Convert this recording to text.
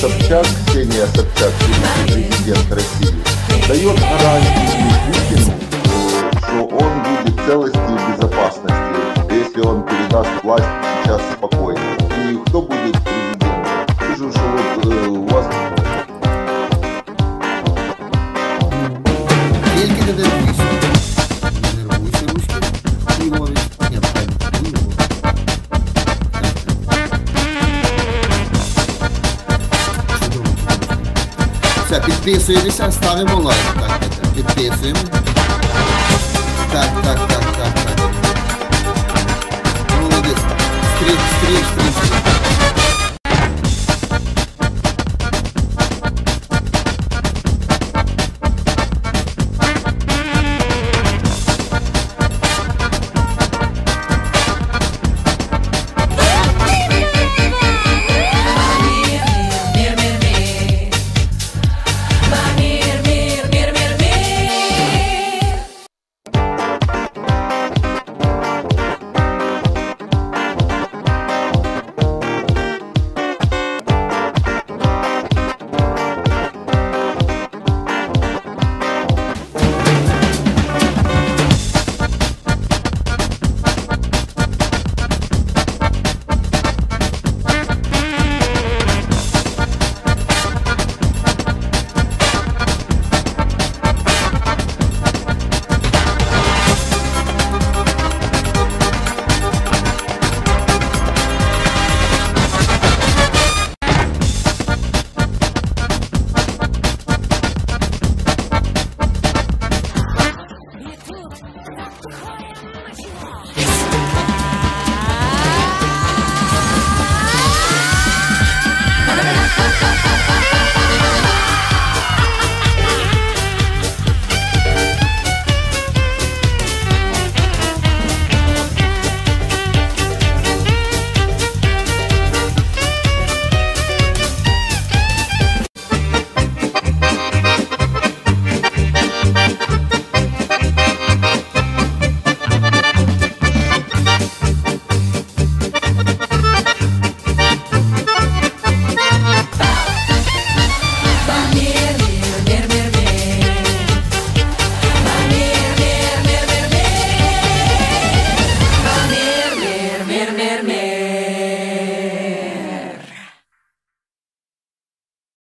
Собчак, Ксения Собчак, президент России, дает гарантию Путину, что он будет целости и безопасности, если он передаст власть сейчас спокойно. И кто будет президентом? Вижу, что вот э, у вас Тільки не Все, підписуємося, ставимо лайк. Так, так, так. Підписуємо. Так, так, так, так, так. Молодець. Стрім, стрім, стрім, стрім.